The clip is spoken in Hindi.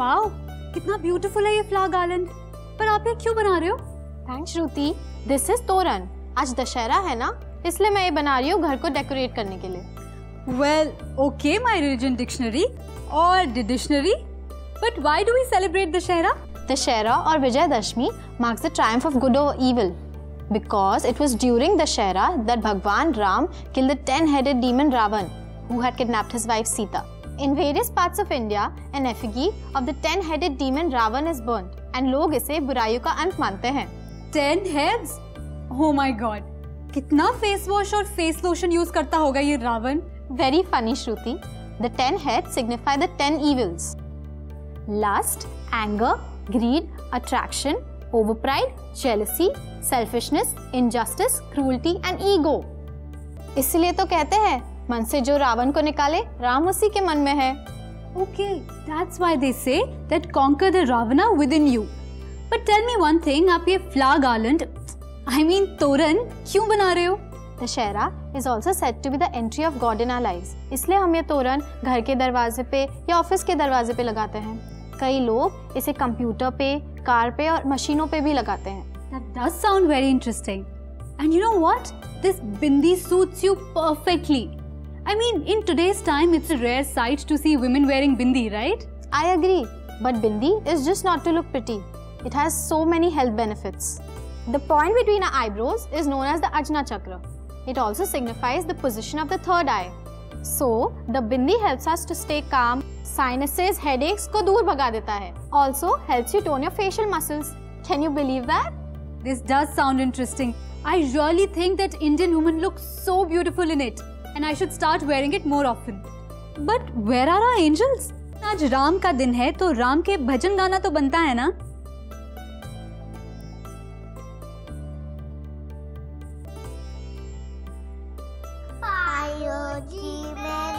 वाओ कितना ब्यूटीफुल है ये फ्लावर गार्लैंड पर आप ये क्यों बना रहे हो? Thanks Shruti this is toran आज दशहरा है ना इसलिए मैं ये बना रही हूँ घर को डेकोरेट करने के लिए। Well okay my religion dictionary और dictionary but why do we celebrate Dussehra? Dussehra और Vijayadashami marks the triumph of good over evil because it was during Dashera that Bhagwan Ram killed the ten-headed demon Ravan, who had kidnapped his wife Sita. In various parts of India, an effigy of the ten-headed demon Ravan is burnt, and लोग इसे बुराइयों का अंत मानते हैं ten heads oh my god कितना फेस वॉश और फेस लोशन यूज़ करता होगा ये Ravan Very funny, Shruti. The ten heads signify the ten evils lust, anger, greed, attraction, overpride, jealousy, selfishness, injustice, cruelty and ego. इसलिए तो कहते हैं मन से जो रावण को निकाले राम उसी के मन में है। Okay that's why they say that conquer the Ravana within you but tell me one thing आप ये फ्लैग आइलैंड आई मीन तोरण क्यों बना रहे हो? Dussehra is also set to be the entry of god in our life इसलिए हम ये तोरण घर के दरवाजे पे या ऑफ़िस के दरवाजे पे लगाते हैं। कई लोग इसे कंप्यूटर पे कार पे और मशीनों पे भी लगाते हैं। That does sound very interesting and you know what this bindi suits you perfectly I mean, in today's time, it's a rare sight to see women wearing bindi, right? I agree, but bindi is just not to look pretty. It has so many health benefits. The point between our eyebrows is known as the Ajna Chakra. It also signifies the position of the third eye. So, the bindi helps us to stay calm, sinuses, headaches ko dur bhaga deta hai. Also, helps you tone your facial muscles. Can you believe that? This does sound interesting. I really think that Indian women look so beautiful in it. And I should start wearing it more often but where are our angels आज राम का दिन है तो राम के भजन गाना तो बनता है ना? आयो जी, मैं